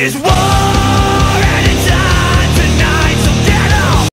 is war